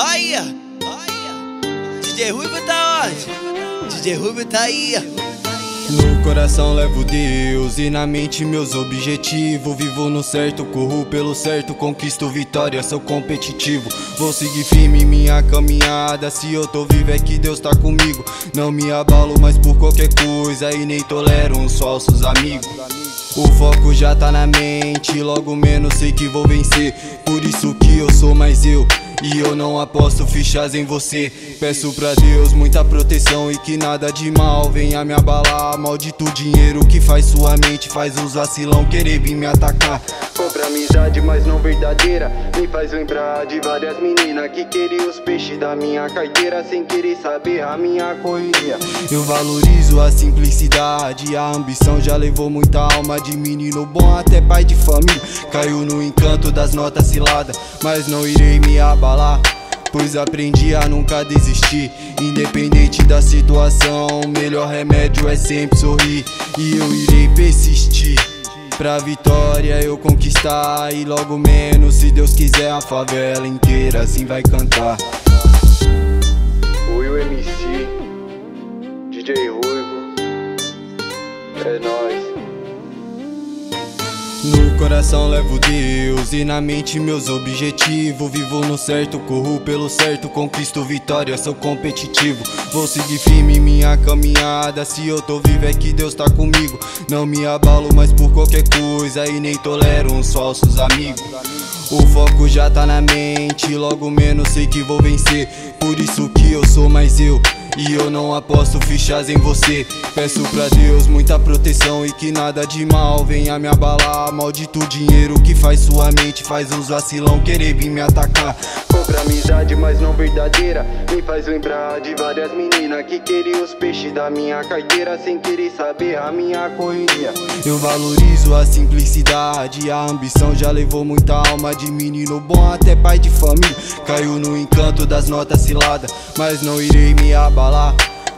Aí, DJ Ruivo tá onde? DJ Ruivo tá aí. No coração levo Deus e na mente meus objetivos. Vivo no certo, corro pelo certo, conquisto vitória, sou competitivo. Vou seguir firme minha caminhada. Se eu tô vivo é que Deus tá comigo. Não me abalo mais por qualquer coisa e nem tolero uns falsos amigos. O foco já tá na mente, logo menos sei que vou vencer. Por isso que eu sou mais eu. E eu não aposto fichas em você. Peço pra Deus muita proteção e que nada de mal venha me abalar. Maldito dinheiro que faz sua mente, faz os vacilão querer vir me atacar. Compra amizade, mas não verdadeira. Me faz lembrar de várias meninas que queriam os peixes da minha carteira sem querer saber a minha correria. Eu valorizo a simplicidade, a ambição já levou muita alma de menino bom até pai de família. Caiu no encanto das notas ciladas, mas não irei me abalar. Pois aprendi a nunca desistir, independente da situação. O melhor remédio é sempre sorrir, e eu irei persistir. Pra vitória eu conquistar E logo menos, se Deus quiser, a favela inteira assim vai cantar. Will MC, coração levo Deus e na mente meus objetivos. Vivo no certo, corro pelo certo, conquisto vitória, sou competitivo. Vou seguir firme minha caminhada. Se eu tô vivo é que Deus tá comigo. Não me abalo mais por qualquer coisa e nem tolero uns falsos amigos. O foco já tá na mente, logo menos sei que vou vencer. Por isso que eu sou mais eu. E eu não aposto fichas em você. Peço pra Deus muita proteção e que nada de mal venha me abalar. Maldito dinheiro que faz sua mente, faz uns vacilão querer vir me atacar. Compra amizade, mas não verdadeira. Me faz lembrar de várias meninas que queriam os peixes da minha carteira sem querer saber a minha correria. Eu valorizo a simplicidade, a ambição já levou muita alma de menino bom até pai de família. Caiu no encanto das notas ciladas, mas não irei me abalar.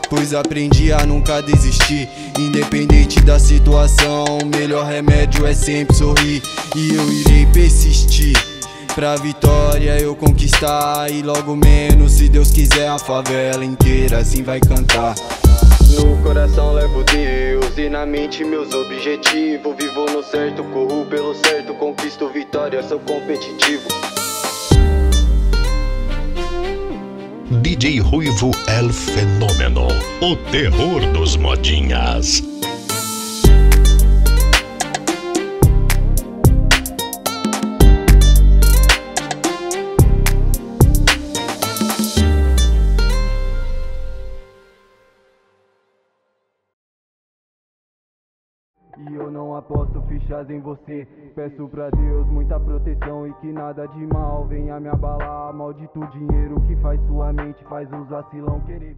Pois aprendi a nunca desistir, independente da situação. O melhor remédio é sempre sorrir, e eu irei persistir. Pra vitória eu conquistar, e logo menos, se Deus quiser, a favela inteira assim vai cantar. No coração levo Deus e na mente meus objetivos. Vivo no certo, corro pelo certo, conquisto vitória, sou competitivo. DJ Ruivo El Fenômeno, o terror dos modinhas. E eu não aposto fichas em você. Peço pra Deus muita proteção e que nada de mal venha me abalar. Maldito dinheiro que faz sua mente, faz uns vacilão querer.